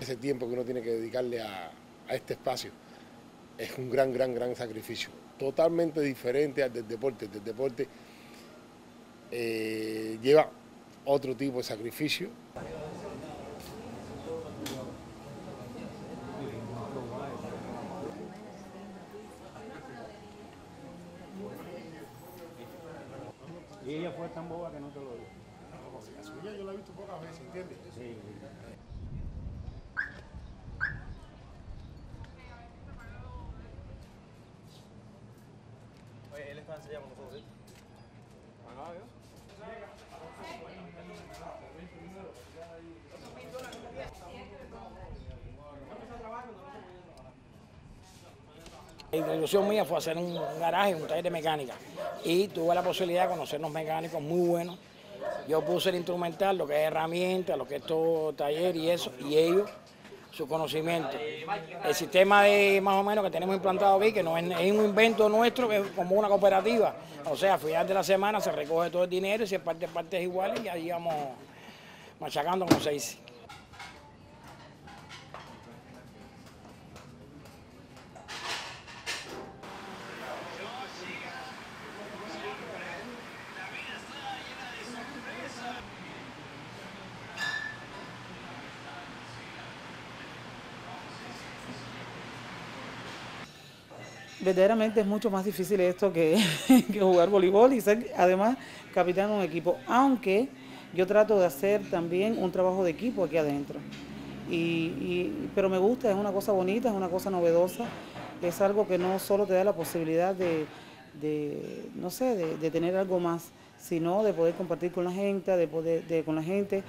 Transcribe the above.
Ese tiempo que uno tiene que dedicarle a, a este espacio es un gran, gran, gran sacrificio. Totalmente diferente al del deporte. El deporte eh, lleva otro tipo de sacrificio. Y ella fue tan boba que no te lo dijo. La suya yo la he visto pocas veces, ¿entiendes? Sí. Oye, él está enseñando con nosotros, ¿sí? La ilusión mía fue hacer un garaje, un taller de mecánica. Y tuve la posibilidad de conocer unos mecánicos muy buenos. Yo puse el instrumental, lo que es herramientas, lo que es todo taller y eso, y ellos, su conocimiento. El sistema de más o menos que tenemos implantado aquí, que no es, es un invento nuestro, que es como una cooperativa. O sea, a final de la semana se recoge todo el dinero y se parte partes iguales y ahí vamos machacando como se dice. Verdaderamente es mucho más difícil esto que, jugar voleibol y ser además capitán de un equipo, aunque yo trato de hacer también un trabajo de equipo aquí adentro. Y, pero me gusta, es una cosa bonita, es una cosa novedosa, es algo que no solo te da la posibilidad de, de, no sé, de, de tener algo más, sino de poder compartir con la gente, de poder, de, con la gente.